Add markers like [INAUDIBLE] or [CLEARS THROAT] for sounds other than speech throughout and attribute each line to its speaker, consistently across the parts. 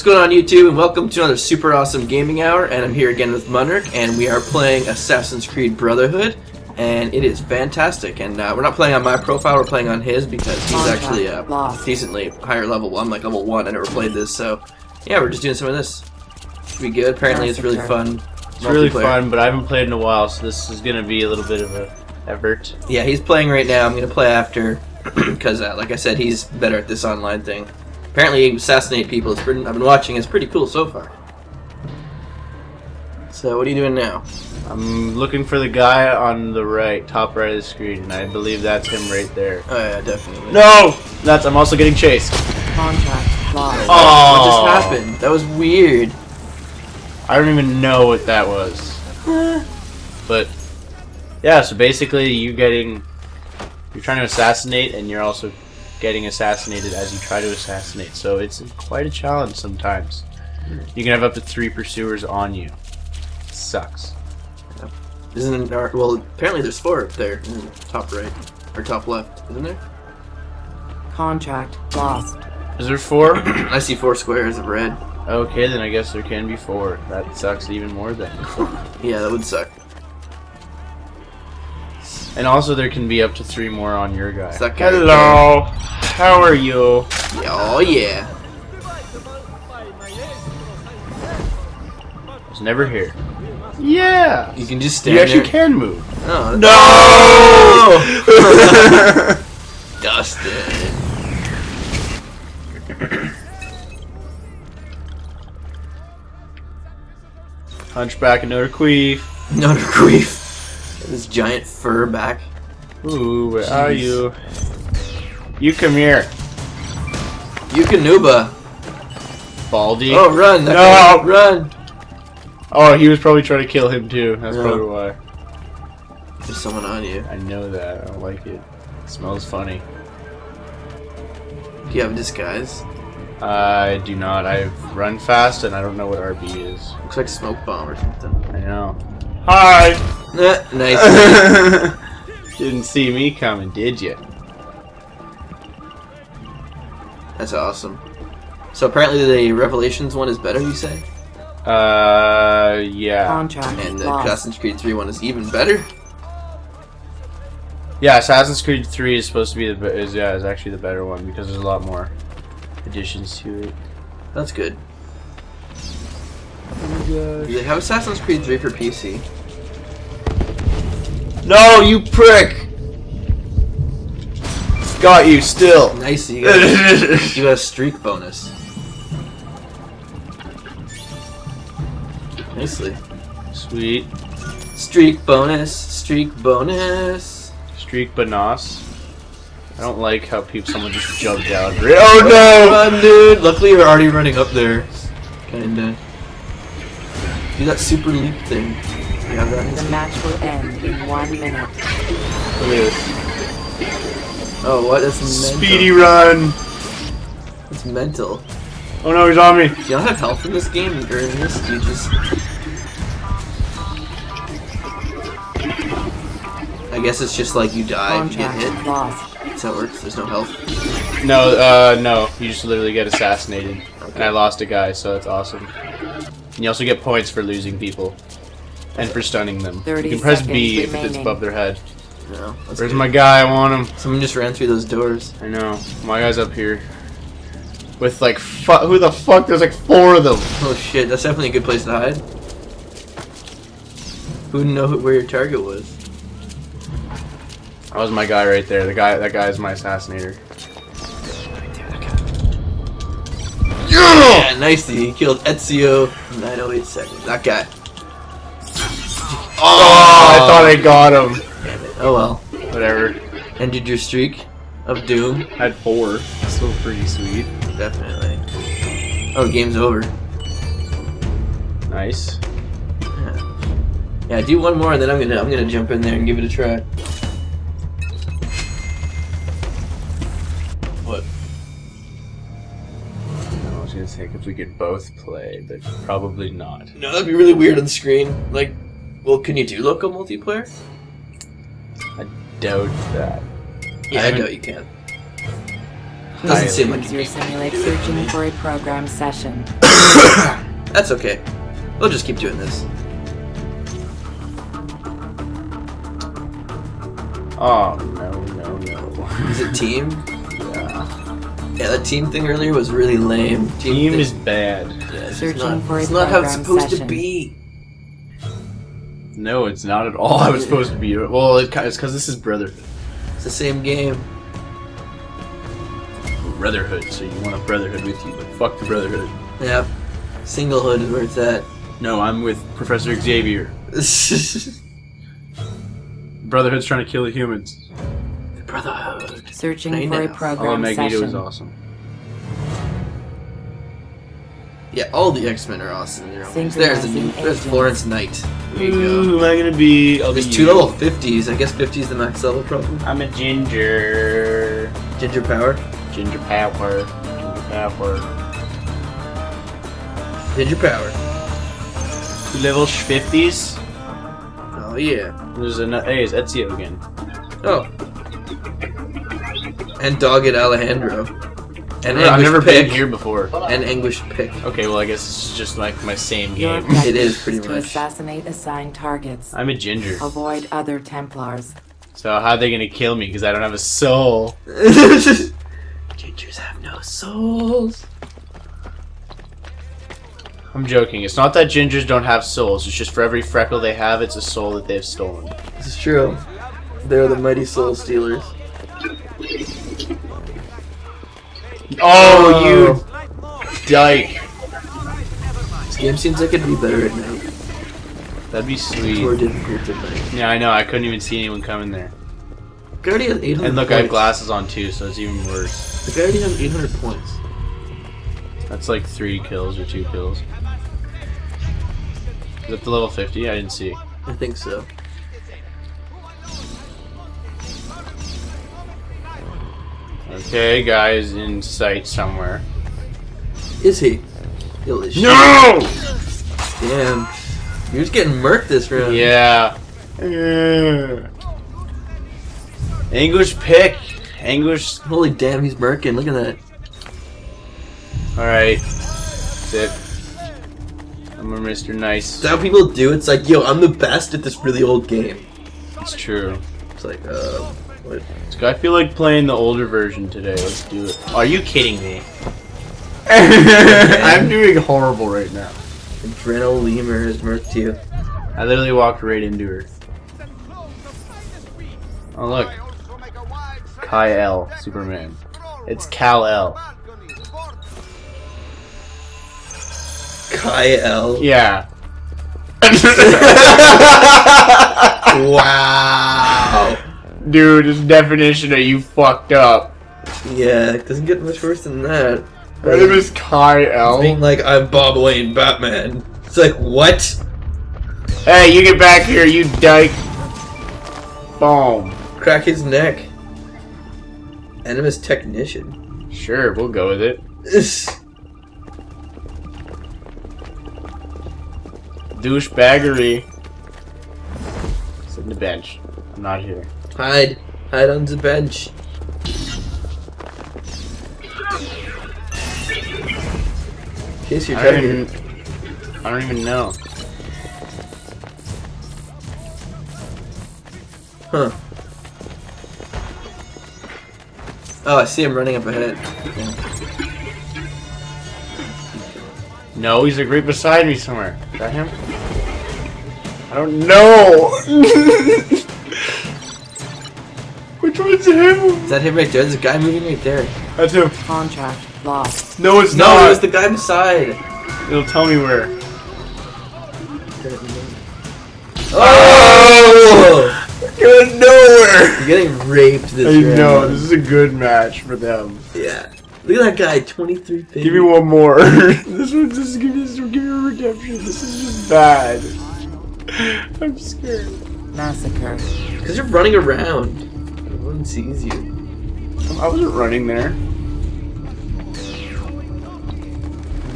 Speaker 1: What's going on YouTube and welcome to another super awesome gaming hour and I'm here again with Munrik and we are playing Assassin's Creed Brotherhood and it is fantastic and uh, we're not playing on my profile, we're playing on his because he's
Speaker 2: Contract
Speaker 1: actually uh,
Speaker 2: lost.
Speaker 1: decently higher level. I'm like level 1, I never played this so yeah we're just doing some of this. Should be good, apparently it's really fun.
Speaker 3: It's really fun, but I haven't played in a while, so this is gonna be a little bit of a effort.
Speaker 1: Yeah, he's playing right now, I'm going to play after [CLEARS THROAT] because uh, like I said he's better at this online thing. Apparently assassinate people, it's pretty, I've been watching, it's pretty cool so far. So what are you doing now?
Speaker 3: I'm looking for the guy on the right, top right of the screen, and I believe that's him right there.
Speaker 1: Oh yeah, definitely.
Speaker 3: No! That's I'm also getting chased.
Speaker 2: Contract lost.
Speaker 3: Oh,
Speaker 1: What just happened? That was weird.
Speaker 3: I don't even know what that was. But yeah, so basically you getting you're trying to assassinate and you're also getting assassinated as you try to assassinate. So it's quite a challenge sometimes. You can have up to three pursuers on you. sucks.
Speaker 1: Isn't it, or- well apparently there's four up there in the top right or top left, isn't there?
Speaker 2: Contract lost.
Speaker 3: Is there four? [CLEARS THROAT]
Speaker 1: I see four squares of red.
Speaker 3: okay, then I guess there can be four. That sucks even more than. [LAUGHS]
Speaker 1: Yeah, that would suck.
Speaker 3: And also there can be up to three more on your guy.
Speaker 1: It's that guy
Speaker 3: Hello. How are you?
Speaker 1: Oh yeah.
Speaker 3: I was never here. Yeah.
Speaker 1: You can just stand
Speaker 3: You actually
Speaker 1: there.
Speaker 3: can move.
Speaker 1: Oh,
Speaker 3: No! [LAUGHS]
Speaker 1: Dusted.
Speaker 3: Hunchback and Notre Queef.
Speaker 1: Notre Queef. This giant fur back.
Speaker 3: Ooh, where are you? You come here, You
Speaker 1: Yukonuba.
Speaker 3: Baldy.
Speaker 1: Oh, run!
Speaker 3: No!
Speaker 1: guy, Run!
Speaker 3: Oh, he was probably trying to kill him too. That's
Speaker 1: Yeah.
Speaker 3: probably why.
Speaker 1: There's someone on you.
Speaker 3: I know that. I don't like it. It smells funny.
Speaker 1: Do you have a disguise?
Speaker 3: I do not. I run fast and I don't know what RB is.
Speaker 1: Looks like smoke bomb or something.
Speaker 3: I know. Hi!
Speaker 1: Eh, nice. [LAUGHS]
Speaker 3: Didn't see me coming, did you?
Speaker 1: That's awesome. So apparently the Revelations one is better, you say?
Speaker 3: Uh, yeah.
Speaker 2: Contract
Speaker 1: And the
Speaker 2: lost.
Speaker 1: Assassin's Creed 3 one is even better?
Speaker 3: Yeah, Assassin's Creed 3 is supposed to be the be- is yeah is actually the better one because there's a lot more additions to it.
Speaker 1: That's good.
Speaker 3: Oh
Speaker 1: Do they have Assassin's Creed 3 for PC?
Speaker 3: No, you prick! Got you still.
Speaker 1: Nice, you got, [LAUGHS] you got a streak bonus. Nicely.
Speaker 3: Sweet.
Speaker 1: Streak bonus, streak bonus.
Speaker 3: Streak bonus. I don't like how people someone just jumped out. Oh no!
Speaker 1: Run, dude! Luckily, you're already running up there. Kinda. Do that super leap thing. You have that?
Speaker 2: The match will end in one minute.
Speaker 1: Look at this. Oh, what? That's mental.
Speaker 3: Speedy run!
Speaker 1: It's mental.
Speaker 3: Oh no, he's on me!
Speaker 1: Do you not have health in this game? Or in this? Do you just... I guess it's just like you die if you get
Speaker 2: Contract
Speaker 1: hit.
Speaker 2: lost.
Speaker 1: That's how it works. There's no health.
Speaker 3: No, uh, no. You just literally get assassinated. And I lost a guy, so that's awesome. And you also get points for losing people. And for stunning them.
Speaker 2: 30
Speaker 3: You can press B
Speaker 2: seconds
Speaker 3: if it's
Speaker 2: remaining.
Speaker 3: above their head.
Speaker 1: No.
Speaker 3: Where's
Speaker 1: good.
Speaker 3: my guy? I want him.
Speaker 1: Someone just ran through those doors.
Speaker 3: I know. My guy's up here. With like, fu- who the fuck? There's like four of them.
Speaker 1: Oh shit, that's definitely a good place to hide. Who'd know where your target was?
Speaker 3: That was my guy right there. The guy, that guy is my assassinator.
Speaker 1: Yeah, nicely. He killed Ezio in 908 seconds. That guy.
Speaker 3: Oh, I oh. thought I got him.
Speaker 1: Damn it. Oh well.
Speaker 3: Whatever.
Speaker 1: Ended your streak of doom.
Speaker 3: Had four. Still pretty sweet.
Speaker 1: Definitely. Oh, game's over.
Speaker 3: Nice.
Speaker 1: Yeah. Yeah, do one more and then I'm gonna I'm gonna jump in there and give it a try.
Speaker 3: I was gonna say if we could both play, but probably not.
Speaker 1: No, that'd be really weird on the screen. Like, well, can you do local multiplayer?
Speaker 3: I doubt that.
Speaker 1: Yeah, I,
Speaker 3: haven't-
Speaker 1: know you can. Doesn't seem like
Speaker 2: User
Speaker 1: it.
Speaker 2: simulate searching for a program session. [COUGHS]
Speaker 1: That's okay. We'll just keep doing this.
Speaker 3: Oh no no no.
Speaker 1: Is it team? [LAUGHS]
Speaker 3: yeah.
Speaker 1: Yeah, that team thing earlier was really lame.
Speaker 3: Team
Speaker 1: thing-
Speaker 3: is bad.
Speaker 1: yeah, it's
Speaker 2: Searching
Speaker 1: not,
Speaker 2: for a
Speaker 1: it's not how it's
Speaker 2: program
Speaker 1: supposed to be.
Speaker 3: No, it's not at all [LAUGHS] how it's supposed to be. Well, it, ki- it's because this is Brotherhood.
Speaker 1: It's the same game.
Speaker 3: Brotherhood, so you want a Brotherhood with you, but fuck the Brotherhood.
Speaker 1: Yep. Singlehood is where it's at.
Speaker 3: No, I'm with Professor Xavier. [LAUGHS] Brotherhood's trying to kill the humans.
Speaker 1: Brotherhood.
Speaker 2: Searching
Speaker 1: I
Speaker 2: for a
Speaker 1: know.
Speaker 3: Oh,
Speaker 2: program
Speaker 3: Magneto is
Speaker 2: session.
Speaker 3: awesome.
Speaker 1: Yeah, all the X Men are awesome. You know. There's a new, there's. Florence Knight. There you go.
Speaker 3: Who am I gonna be? I'll
Speaker 1: There's
Speaker 3: be
Speaker 1: two
Speaker 3: you.
Speaker 1: level 50s. I guess 50 is the max level problem.
Speaker 3: I'm a ginger.
Speaker 1: Ginger power.
Speaker 3: Ginger power. Ginger power.
Speaker 1: Ginger power.
Speaker 3: Two level 50s.
Speaker 1: Oh yeah.
Speaker 3: There's another. hey, it's Ezio again.
Speaker 1: Oh. And Dogged Alejandro. And
Speaker 3: I've
Speaker 1: Anguish
Speaker 3: never
Speaker 1: Pick.
Speaker 3: been here before.
Speaker 1: And Anguish Pick.
Speaker 3: Okay, well I guess it's just like my same game.
Speaker 1: It is pretty
Speaker 2: to
Speaker 1: much.
Speaker 2: assassinate assigned targets.
Speaker 3: I'm a ginger.
Speaker 2: Avoid other Templars.
Speaker 3: So how are they gonna kill me? Because I don't have a soul. [LAUGHS]
Speaker 1: Gingers have no souls.
Speaker 3: I'm joking. It's not that gingers don't have souls. It's just for every freckle they have, it's a soul that they've stolen.
Speaker 1: This is true. They're the mighty soul stealers.
Speaker 3: Oh, oh, you dyke.
Speaker 1: This game seems like it'd be better at night.
Speaker 3: That'd be
Speaker 1: It's more
Speaker 3: sweet.
Speaker 1: difficult at night.
Speaker 3: Yeah, I know. I couldn't even see anyone coming there.
Speaker 1: I already have 800
Speaker 3: And look, I have glasses on too, so it's even worse.
Speaker 1: Like, I already have 800 points.
Speaker 3: That's like three kills or two kills. Is it the level 50? I didn't see.
Speaker 1: I think so.
Speaker 3: Okay, guys in sight somewhere.
Speaker 1: Is he? Holy shit.
Speaker 3: No!
Speaker 1: Damn. You're just getting murked this round.
Speaker 3: Yeah. English pick. English.
Speaker 1: Holy damn, he's murking. Look at that.
Speaker 3: Alright. That's it. I'm a Mr. Nice.
Speaker 1: That's how people do. It's like, yo, I'm the best at this really old game.
Speaker 3: It's true.
Speaker 1: It's like, uh, what?
Speaker 3: I feel like playing the older version today. Let's do it. Are you kidding me? [LAUGHS] I'm doing horrible right now.
Speaker 1: Adrenal Lemur has murked you.
Speaker 3: I literally walked right into her. Oh look. Kai L. Superman. It's Cal L.
Speaker 1: Kai L.
Speaker 3: Yeah. [LAUGHS]
Speaker 1: Wow.
Speaker 3: Dude, this definition of you fucked up.
Speaker 1: Yeah, it doesn't get much worse than that.
Speaker 3: My name is L.
Speaker 1: Being like, I'm Bob Wayne Batman. It's like, what?
Speaker 3: Hey, you get back here, you dyke. Boom.
Speaker 1: Crack his neck. Animus Technician.
Speaker 3: Sure, we'll go with it. [LAUGHS] Douchebaggery. Sit in the bench. I'm not here.
Speaker 1: Hide. Hide on the bench. In case you're
Speaker 3: I don't
Speaker 1: to
Speaker 3: even. I don't even know.
Speaker 1: Huh. Oh, I see him running up ahead.
Speaker 3: No, he's like right beside me somewhere. Is that him? I don't know. [LAUGHS] Which one's him?
Speaker 1: Is that him right there? There's a guy moving right there.
Speaker 3: That's him.
Speaker 2: Contract lost.
Speaker 3: No, it's
Speaker 1: No,
Speaker 3: not.
Speaker 1: it was the guy beside.
Speaker 3: It'll tell me where.
Speaker 1: Oh!
Speaker 3: Going nowhere.
Speaker 1: You're getting raped this
Speaker 3: I
Speaker 1: round.
Speaker 3: know. This is a good match for them.
Speaker 1: Yeah. Look at that guy, 23 baby.
Speaker 3: Give me one more. [LAUGHS] this one just give me this one, give me a redemption. This is just bad. [LAUGHS] I'm scared.
Speaker 2: Massacre.
Speaker 1: Because you're running around. No one sees you.
Speaker 3: I wasn't running there.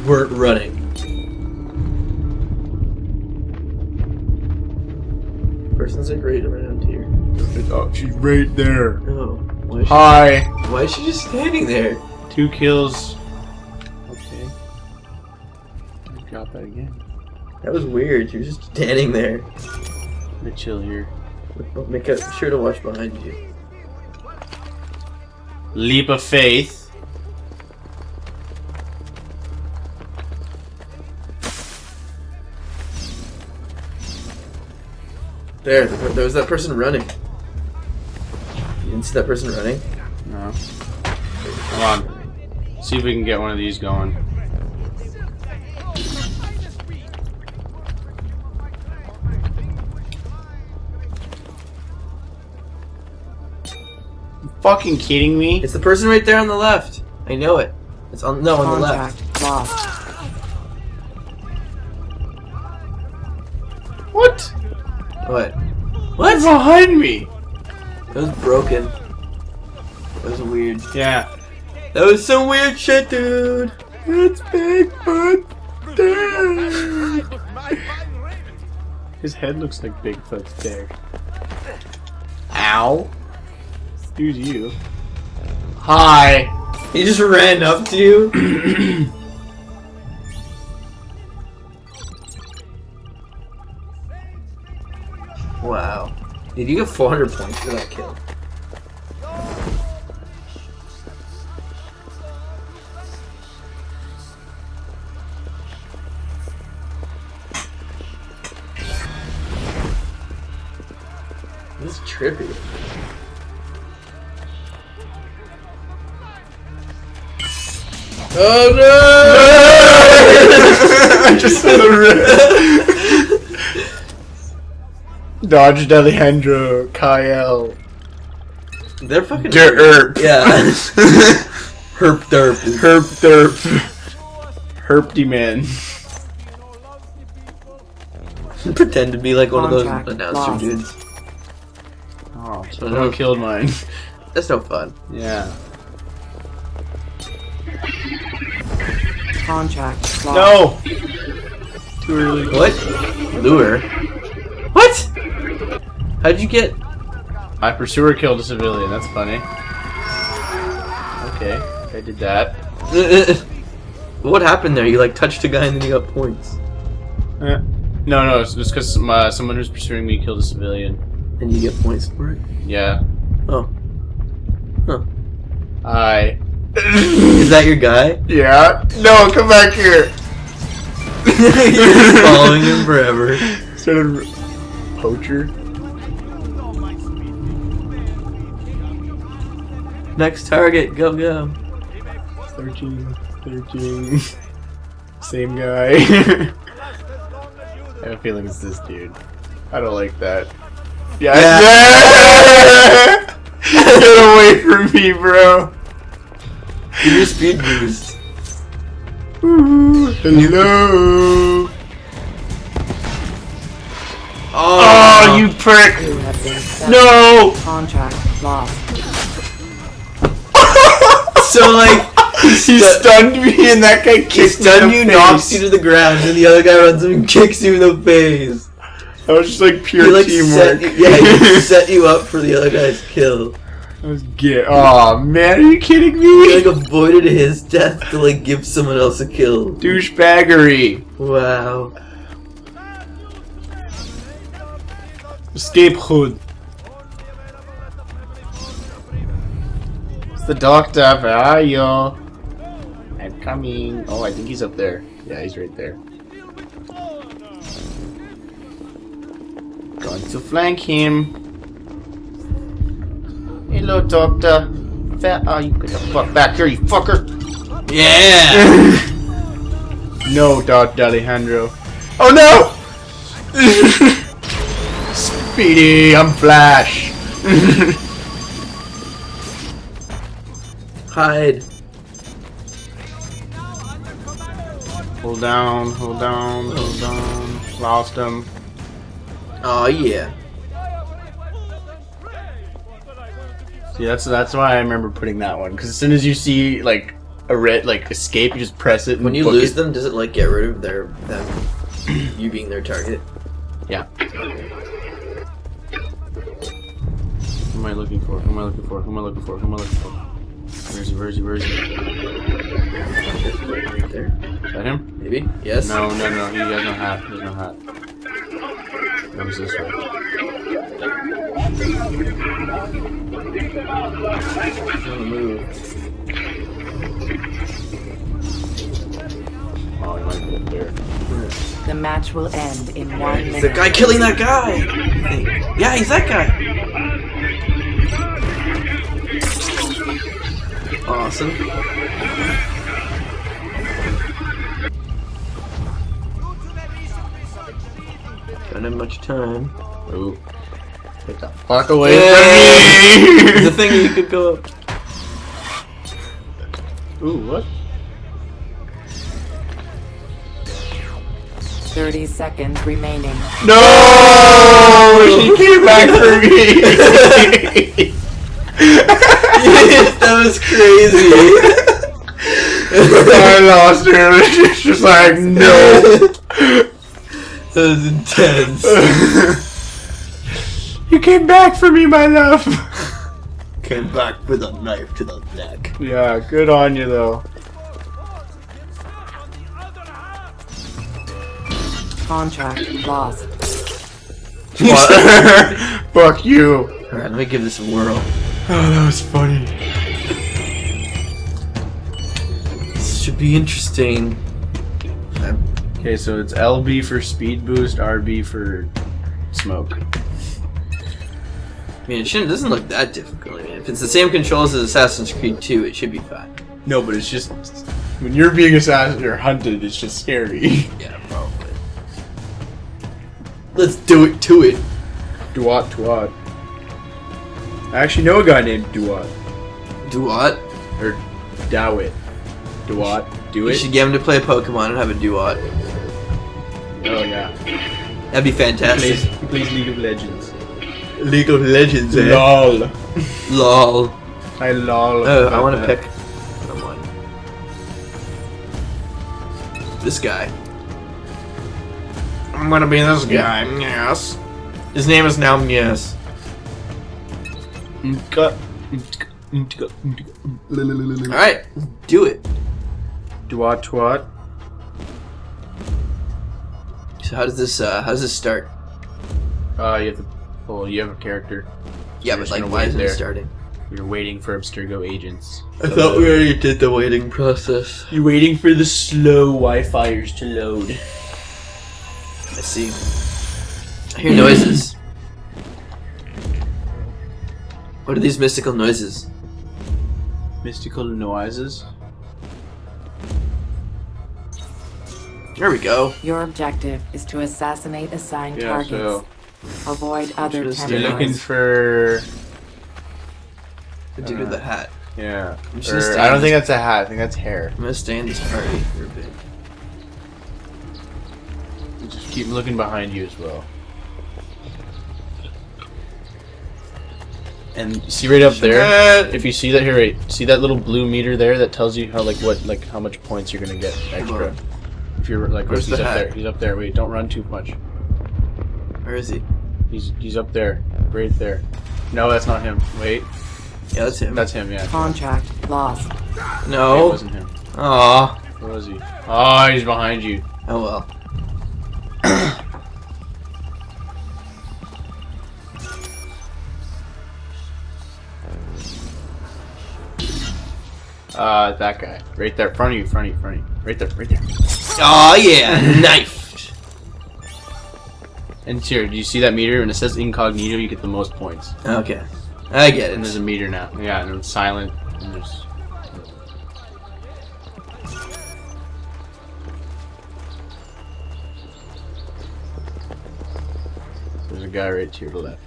Speaker 1: Weren't running. Person's like right around here.
Speaker 3: Oh, she's right there.
Speaker 1: Oh. Why is, she,
Speaker 3: Hi.
Speaker 1: why is she just standing there?
Speaker 3: Two kills. Okay. Drop that again.
Speaker 1: That was weird. You're just standing there.
Speaker 3: I'm chill here.
Speaker 1: Make sure to watch behind you.
Speaker 3: Leap of faith.
Speaker 1: There, there was that person running. You didn't see that person running?
Speaker 3: No. Come on. See if we can get one of these going. Fucking kidding me?
Speaker 1: It's the person right there on the left. I know it. It's on no on the left.
Speaker 2: Lost.
Speaker 3: What?
Speaker 1: What?
Speaker 3: What's behind me?
Speaker 1: It was broken. That was weird.
Speaker 3: Yeah.
Speaker 1: That was some weird shit, dude.
Speaker 3: It's Bigfoot. Dude. His head looks like Bigfoot's there. Ow. Excuse you. Hi.
Speaker 1: He just ran up to you. [CLEARS THROAT] wow. Did you get 400 points for that kill? Oh no! [LAUGHS]
Speaker 3: I just saw the Dodge Alejandro, Kyle.
Speaker 1: They're fucking
Speaker 3: Derp.
Speaker 1: Yeah. [LAUGHS] Herp derp.
Speaker 3: Herp derp. Herpty man. [LAUGHS]
Speaker 1: Pretend to be like one of
Speaker 2: Contract
Speaker 1: those announcer
Speaker 2: lost.
Speaker 1: dudes.
Speaker 3: Oh, so no killed mine.
Speaker 1: That's no fun.
Speaker 3: Yeah.
Speaker 2: Contract lost.
Speaker 3: No! Too early.
Speaker 1: What? Lure? What? How'd you get?
Speaker 3: My pursuer killed a civilian, that's funny. Okay, I did that.
Speaker 1: what happened there? You like touched a guy and then you got points,
Speaker 3: Eh. No, no, it's just because uh, someone who's pursuing me killed a civilian.
Speaker 1: and you get points for it.
Speaker 3: Yeah.
Speaker 1: Oh, Huh.
Speaker 3: I.
Speaker 1: is that your guy?
Speaker 3: Yeah. No, come back here. [LAUGHS]
Speaker 1: You're just following him forever.
Speaker 3: Sort of poacher.
Speaker 1: Next target, go go.
Speaker 3: 13, 13. [LAUGHS] Same guy. [LAUGHS] I have a feeling it's this dude. I don't like that. Yeah. Get away from me, bro.
Speaker 1: Give me speed boost.
Speaker 3: Hello.
Speaker 1: Oh,
Speaker 3: Oh, you prick!
Speaker 2: You have been.
Speaker 3: No!
Speaker 2: Contract lost. [LAUGHS]
Speaker 1: So like, [LAUGHS]
Speaker 3: He stunned me and that guy
Speaker 1: he
Speaker 3: kicked me
Speaker 1: stunned
Speaker 3: in
Speaker 1: you,
Speaker 3: the
Speaker 1: knocks you to the ground, and the other guy runs up and kicks you in the face.
Speaker 3: That was just like pure
Speaker 1: He like
Speaker 3: teamwork.
Speaker 1: set, you- yeah, he [LAUGHS] set you up for the other guy's kill.
Speaker 3: Was get. Oh man, are you kidding me?
Speaker 1: He like avoided his death to like give someone else a kill.
Speaker 3: Douchebaggery.
Speaker 1: Wow.
Speaker 3: Escape hood. It's the doctor. Ah, Where are you? I'm coming. Oh, I think he's up there. Yeah, he's right there. Going to flank him. Hello, doctor. Fat. are you? Get the fuck back here, you fucker!
Speaker 1: Yeah. [LAUGHS]
Speaker 3: No, Dot Alejandro. Oh no! [LAUGHS] Speedy, I'm Flash. [LAUGHS]
Speaker 1: Hide.
Speaker 3: hold down, hold down, hold down. Lost him.
Speaker 1: Oh yeah.
Speaker 3: See, that's that's why I remember putting that one. Because as soon as you see like a red like escape, you just press it. And
Speaker 1: When you lose
Speaker 3: it.
Speaker 1: them, does it like get rid of their them [CLEARS THROAT] you being their target?
Speaker 3: Yeah. Who am I looking for? Who am I looking for? Who am I looking for? Who am I looking for? Where is he? Where is he? Where is he?
Speaker 1: Right there.
Speaker 3: Is that him?
Speaker 1: Maybe? Yes?
Speaker 3: No, no, no. He has no hat. He has no hat. Goes this way.
Speaker 1: He's on the move.
Speaker 3: Oh, he might there.
Speaker 2: The match will end in one
Speaker 1: minute. the guy killing that guy! Yeah, he's that guy! Awesome. Don't have much time.
Speaker 3: Ooh. Get the fuck away
Speaker 1: Yay!
Speaker 3: from [LAUGHS]
Speaker 1: the thing you could go up.
Speaker 3: Ooh, what?
Speaker 2: 30 seconds remaining.
Speaker 3: No! She came back for me! [LAUGHS]
Speaker 1: that was crazy. [LAUGHS]
Speaker 3: I lost her. She's just like, no.
Speaker 1: That was intense.
Speaker 3: you came back for me, my love.
Speaker 1: Came back with a knife to the neck.
Speaker 3: Yeah, good on you, though.
Speaker 2: Contract lost. [LAUGHS]
Speaker 3: Fuck you.
Speaker 1: Alright, let me give this a whirl.
Speaker 3: Oh, that was funny.
Speaker 1: This should be interesting.
Speaker 3: Okay, so it's LB for speed boost, RB for smoke.
Speaker 1: I mean, it shouldn't. Doesn't look that difficult. I mean, if it's the same controls as Assassin's Creed 2, it should be fine.
Speaker 3: No, but it's just when you're being assassinated or hunted, it's just scary. [LAUGHS]
Speaker 1: Yeah, probably. Let's do it to it.
Speaker 3: Duat Tuat. I actually know a guy named Duat.
Speaker 1: Do what?
Speaker 3: Or Dawit. Duat. Do it?
Speaker 1: should get him to play Pokemon and have a duot.
Speaker 3: Oh yeah.
Speaker 1: That'd be fantastic.
Speaker 3: he plays League of Legends.
Speaker 1: League of Legends, eh?
Speaker 3: LOL.
Speaker 1: Lol.
Speaker 3: I lol.
Speaker 1: Oh, I want to uh,
Speaker 3: that.
Speaker 1: pick someone. This guy. I'm gonna be this guy. Yes. His name is now Yes.
Speaker 3: Nka- nka- nka- nka-
Speaker 1: All right, do it.
Speaker 3: Duat Tuat.
Speaker 1: So how does this? Uh, how does this start?
Speaker 3: Uh, you have to. Well, you have a character.
Speaker 1: Yeah,
Speaker 3: You're
Speaker 1: but like,
Speaker 3: gonna
Speaker 1: why isn't it starting?
Speaker 3: You're waiting for Abstergo agents.
Speaker 1: I thought we already did the waiting process.
Speaker 3: You're waiting for the slow Wi-Fi's to load.
Speaker 1: I see. I hear noises. What are these mystical noises?
Speaker 3: Mystical noises.
Speaker 1: There we go.
Speaker 2: Your objective is to assassinate assigned
Speaker 3: Yeah,
Speaker 2: targets.
Speaker 3: so
Speaker 2: Avoid other
Speaker 1: Just-
Speaker 3: you're looking for.
Speaker 1: The dude with the hat.
Speaker 3: Yeah.
Speaker 1: I'm just
Speaker 3: Or- I don't think that's a hat. I think that's hair.
Speaker 1: I'm gonna stay in this party for a bit.
Speaker 3: Just keep looking behind you as well. And see right up there. If you see that here, right, see that little blue meter there that tells you how like what like how much points you're gonna get extra.
Speaker 1: On.
Speaker 3: If you're like,
Speaker 1: Where's
Speaker 3: he's
Speaker 1: the
Speaker 3: up
Speaker 1: hat?
Speaker 3: there. He's up there. Wait, don't run too much.
Speaker 1: Where is he?
Speaker 3: He's he's up there, right there. No, that's not him. Wait,
Speaker 1: Yeah, that's him.
Speaker 3: that's him. Yeah.
Speaker 2: Contract lost.
Speaker 3: It
Speaker 1: no.
Speaker 3: wasn't him.
Speaker 1: Aw.
Speaker 3: Where was he? Oh, he's behind you.
Speaker 1: Oh well. [COUGHS]
Speaker 3: Uh, that guy, right there, front of you, front of you, front of you, right there, right there.
Speaker 1: Aw oh, yeah, knifed.
Speaker 3: And here, do you see that meter? When it says incognito, you get the most points.
Speaker 1: Okay. I get
Speaker 3: And there's a meter now. Yeah, and it's silent. And there's. There's a guy right to your left.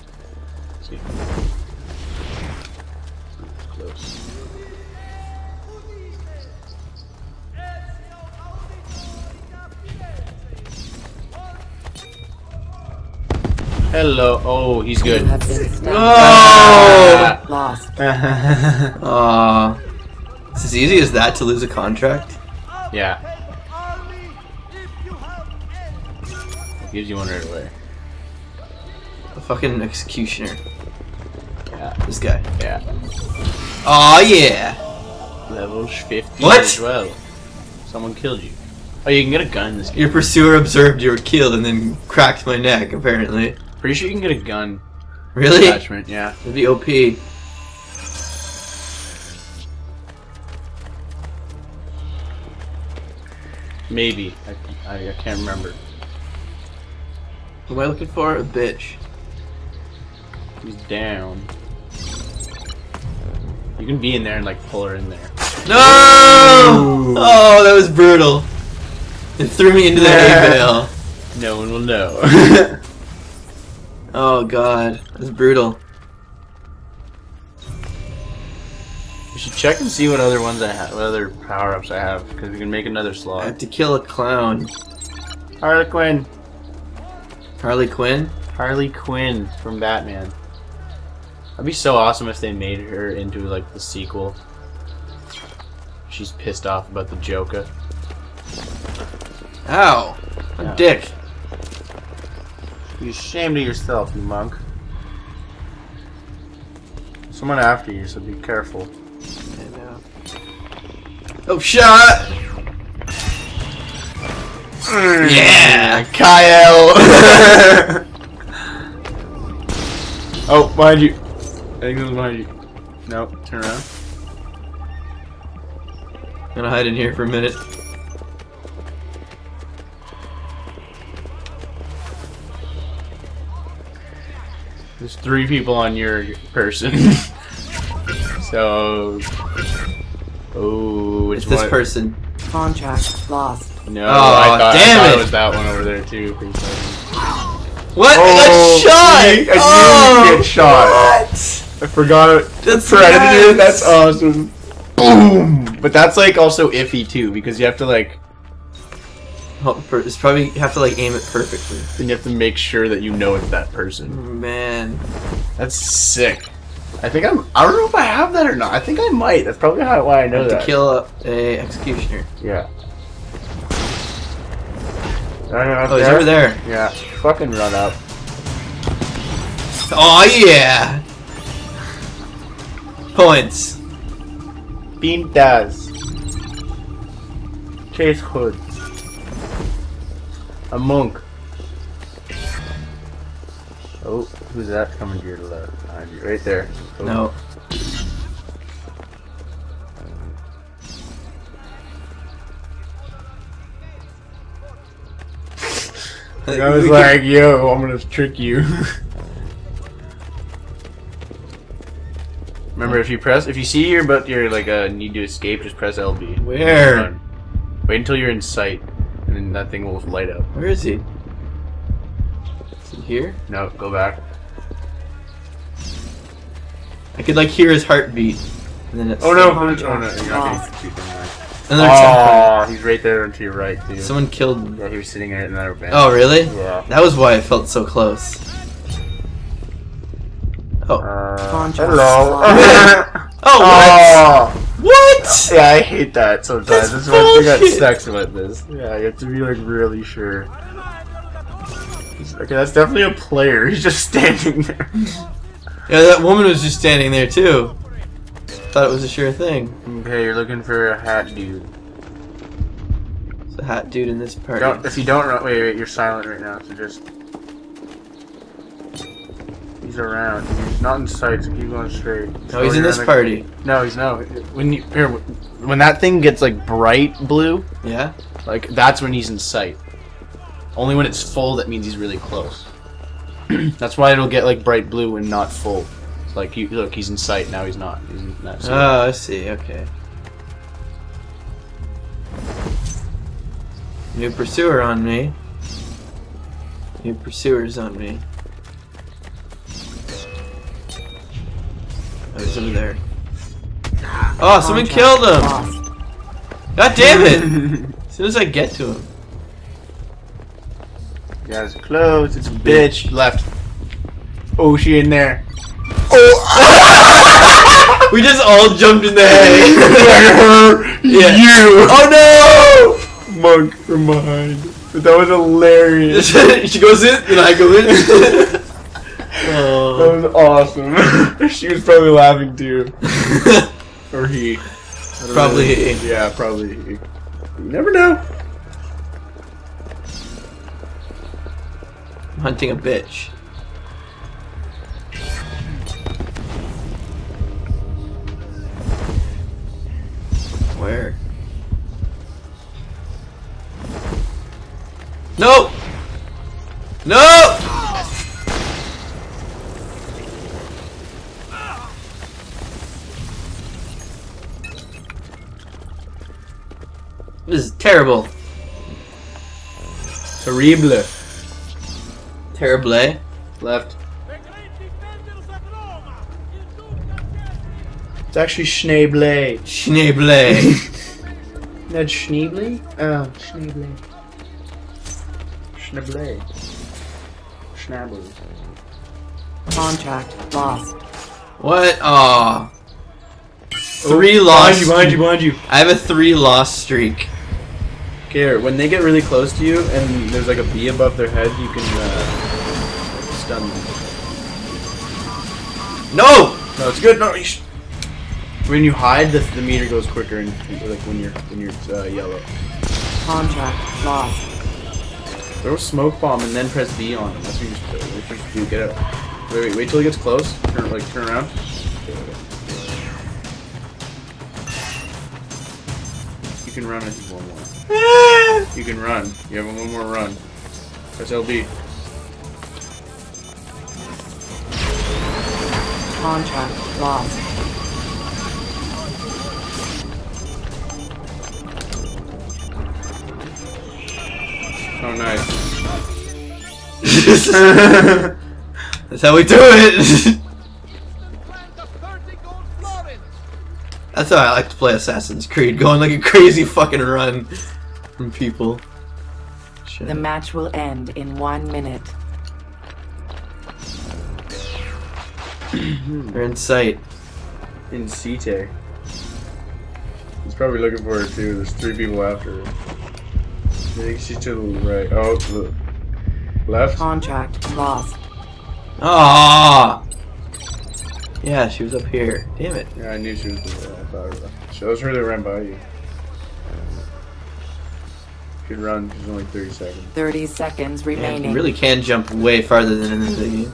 Speaker 3: See? Hello. Oh, he's good.
Speaker 2: have been.
Speaker 1: Oh!
Speaker 2: Lost. [LAUGHS]
Speaker 1: Aw. It's as easy as that to lose a contract.
Speaker 3: Yeah. Gives you one right away.
Speaker 1: A fucking executioner.
Speaker 3: Yeah.
Speaker 1: This guy.
Speaker 3: Yeah.
Speaker 1: Aw yeah.
Speaker 3: level 50
Speaker 1: What?
Speaker 3: as well. Someone killed you. Oh, you can get a gun in this game.
Speaker 1: Your pursuer observed you were killed and then cracked my neck, apparently.
Speaker 3: Pretty sure you can get a gun
Speaker 1: Really?
Speaker 3: attachment, yeah.
Speaker 1: That'd be OP.
Speaker 3: Maybe. I, I, I can't remember.
Speaker 1: What am I looking for? A bitch.
Speaker 3: He's down. You can be in there and like pull her in there.
Speaker 1: No! Oh, that was brutal. It threw me into the hay bale.
Speaker 3: No one will know. [LAUGHS] [LAUGHS]
Speaker 1: Oh god, that's brutal.
Speaker 3: we should check and see what other ones I have, what other power ups I have, because we can make another
Speaker 1: I have
Speaker 3: slot.
Speaker 1: to kill a clown.
Speaker 3: Harley Quinn.
Speaker 1: Harley Quinn?
Speaker 3: Harley Quinn from Batman. That'd be so awesome if they made her into like the sequel. She's pissed off about the Joker.
Speaker 1: Ow! A
Speaker 3: Yeah.
Speaker 1: dick.
Speaker 3: Be ashamed of yourself, you monk. Someone after you, so be careful.
Speaker 1: I know. Oh, shot! Mm. Yeah!
Speaker 3: Kyle! [LAUGHS] oh, behind you. I think this behind you. No, turn around.
Speaker 1: gonna hide in here for a minute.
Speaker 3: There's three people on your person. [LAUGHS] so. Oh, which
Speaker 1: It's this
Speaker 3: one?
Speaker 1: person.
Speaker 2: Contract lost.
Speaker 3: No,
Speaker 1: Oh,
Speaker 3: I thought,
Speaker 1: damn
Speaker 3: I thought
Speaker 1: it.
Speaker 3: it was that one over there too. for a.
Speaker 1: What?
Speaker 3: Oh,
Speaker 1: I got shot!
Speaker 3: I knew
Speaker 1: oh,
Speaker 3: you'd get shot.
Speaker 1: What?
Speaker 3: I forgot it.
Speaker 1: That's
Speaker 3: Predator.
Speaker 1: nuts.
Speaker 3: That's awesome. Boom! But that's like also iffy too because you have to like
Speaker 1: per- it's probably you have to like aim it perfectly.
Speaker 3: then you have to make sure that you know it's that person.
Speaker 1: Man,
Speaker 3: That's sick. I think I'm. I don't know if I have that or not. I think I might. That's probably how why I
Speaker 1: I
Speaker 3: know
Speaker 1: have
Speaker 3: that.
Speaker 1: to kill a, a executioner.
Speaker 3: Yeah. Oh,
Speaker 1: he's over there.
Speaker 3: Yeah. Fucking run up.
Speaker 1: Oh yeah! Points.
Speaker 3: Bean does. Chase Hood. A monk. Oh, who's that coming to your left? Behind you, right there. Oh.
Speaker 1: No.
Speaker 3: I [LAUGHS] was like, yo, I'm gonna trick you. [LAUGHS] Remember, if you press, if you see you're about you're like uh, need to escape, just press LB.
Speaker 1: Where?
Speaker 3: Wait until you're in sight, and then that thing will light up.
Speaker 1: Where is he? Is he here?
Speaker 3: No, go back.
Speaker 1: I could like hear his heartbeat. And then it's
Speaker 3: Oh no! Oh no! You're not
Speaker 2: lost.
Speaker 3: getting.
Speaker 1: Another
Speaker 3: Oh, he's right there to your right, dude.
Speaker 1: Someone killed.
Speaker 3: Yeah, he was sitting right in that bench.
Speaker 1: Oh really?
Speaker 3: Yeah.
Speaker 1: That was why I felt so close. Oh.
Speaker 3: Uh, hello. [LAUGHS]
Speaker 1: Oh what?
Speaker 3: oh. [LAUGHS] Yeah, I hate that sometimes.
Speaker 1: That's
Speaker 3: That's, thing that
Speaker 1: bullshit.
Speaker 3: sucks about this. Yeah, you have to be like really sure. Okay, that's definitely a player. [LAUGHS] He's just standing there. [LAUGHS]
Speaker 1: Yeah, that woman was just standing there too. Thought it was a sure thing.
Speaker 3: Okay, you're looking for a hat dude.
Speaker 1: It's a hat dude in this party.
Speaker 3: Don't, if you don't run, wait, wait, you're silent right now, so just. He's around. He's not in sight, so keep going straight.
Speaker 1: No, he's in this party.
Speaker 3: No, he's no. When you here, when that thing gets like bright blue,
Speaker 1: Yeah?
Speaker 3: like that's when he's in sight. Only when it's full, that means he's really close. [CLEARS THROAT] that's why it'll get like bright blue and not full. Like you look, he's in sight now. He's not. He's not.
Speaker 1: Oh, I see. Okay. New pursuer on me. New pursuers on me. Oh, he's over there. Oh, someone killed him!
Speaker 2: lost.
Speaker 1: God damn it! [LAUGHS] As soon as I get to him.
Speaker 3: Yeah, it's close. It's a bitch. Left. Oh, she in there. Oh! [LAUGHS]
Speaker 1: We just all jumped in the hay.
Speaker 3: her.
Speaker 1: Yeah.
Speaker 3: You.
Speaker 1: oh no!
Speaker 3: Monk from behind. But that was hilarious. [LAUGHS]
Speaker 1: she goes in, then I go in. Oh.
Speaker 3: That was awesome. [LAUGHS] she was probably laughing too. [LAUGHS] Or he.
Speaker 1: Probably.
Speaker 3: Yeah, probably. You never know.
Speaker 1: I'm hunting a bitch. Where? No! No! This is terrible.
Speaker 3: Terrible.
Speaker 1: Terrible. Eh?
Speaker 3: Left. It's actually Schneeble.
Speaker 1: Schneeble. [LAUGHS]
Speaker 3: Not Schneeble? Oh, Schneeble. Schneeble. Schnabble.
Speaker 2: Contract lost.
Speaker 1: what? Aw. Oh, three lost.
Speaker 3: Behind you, behind you, behind you.
Speaker 1: I have a three loss streak.
Speaker 3: Okay, when they get really close to you and there's like a bee above their head, you can uh, stun them.
Speaker 1: No!
Speaker 3: No, it's good. No, you sh- when you hide, the, the meter goes quicker, and like when you're when you're uh, yellow.
Speaker 2: Contract lost.
Speaker 3: Throw a smoke bomb and then press B on him. That's what you just do. What you do. Get out. Wait, wait, wait till he gets close. Turn, like turn around. You can run. I think one more. [LAUGHS] You can run. You have one more run. Press LB.
Speaker 2: Contract lost.
Speaker 3: Oh, nice. [LAUGHS]
Speaker 1: That's how we do it! [LAUGHS] That's how I like to play Assassin's Creed, going like a crazy fucking run from people. Shit.
Speaker 2: The match will end in one minute. [CLEARS THROAT]
Speaker 1: They're in sight.
Speaker 3: In Sight. He's probably looking for her too. There's three people after her. I think she's to the right. Oh, the left.
Speaker 2: Contract lost.
Speaker 1: Ah! Yeah, she was up here. Damn it.
Speaker 3: Yeah, I knew she was There. I thought her. Shows her that ran by you. You run. She's only 30 seconds.
Speaker 2: 30 seconds
Speaker 1: Man,
Speaker 2: remaining.
Speaker 1: you really can jump way farther than in the game.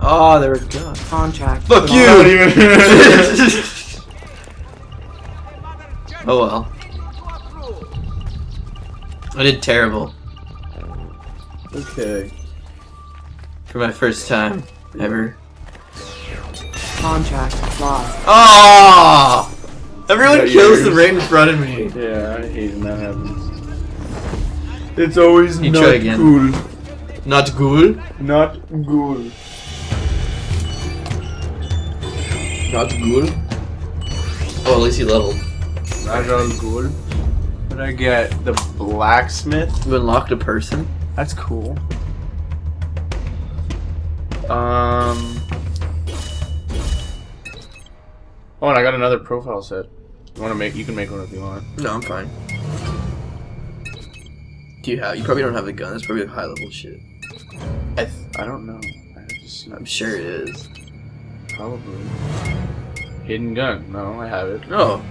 Speaker 1: Oh, there we go.
Speaker 2: Contract
Speaker 1: Fuck
Speaker 2: lost.
Speaker 1: you! [LAUGHS] [LAUGHS] Oh well. I did terrible
Speaker 3: okay.
Speaker 1: for my first time ever.
Speaker 2: Contract lost.
Speaker 1: Oh! Everyone
Speaker 3: Is that
Speaker 1: kills the
Speaker 3: yours?
Speaker 1: right in front of me.
Speaker 3: Yeah, I hate when that happens. It's always
Speaker 1: You
Speaker 3: not
Speaker 1: try again.
Speaker 3: cool.
Speaker 1: Not cool.
Speaker 3: Not cool.
Speaker 1: Not cool. Oh, at least he leveled.
Speaker 3: Not all cool. What I get? The blacksmith.
Speaker 1: You unlocked a person.
Speaker 3: That's cool. Um. Oh, and I got another profile set. You want to make? You can make one if you want.
Speaker 1: No, I'm fine. Do you have? You probably don't have a gun. That's probably high level shit.
Speaker 3: I th- I don't know. I
Speaker 1: I'm sure it is.
Speaker 3: probably hidden gun. No, I have it.
Speaker 1: No.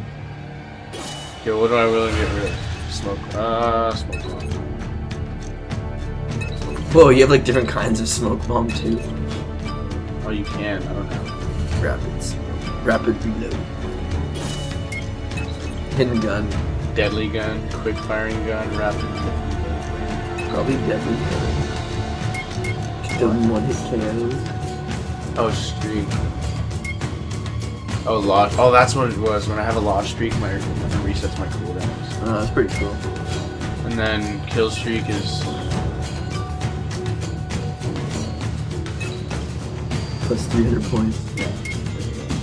Speaker 3: Okay, what do I really get rid of? Smoke. Uh, smoke. bomb.
Speaker 1: Whoa, you have like different kinds of smoke bomb too.
Speaker 3: Oh, you can. I don't know.
Speaker 1: Rapids. Rapid reload. Hidden gun.
Speaker 3: Deadly gun, quick firing gun, rapid.
Speaker 1: Probably deadly gun. Done one hit KOs.
Speaker 3: Oh, streak. Oh, lost. Oh, that's what it was. When I have a lost streak, my it resets my cooldowns.
Speaker 1: Oh, uh, that's pretty cool.
Speaker 3: And then kill streak is
Speaker 1: Plus 300 points.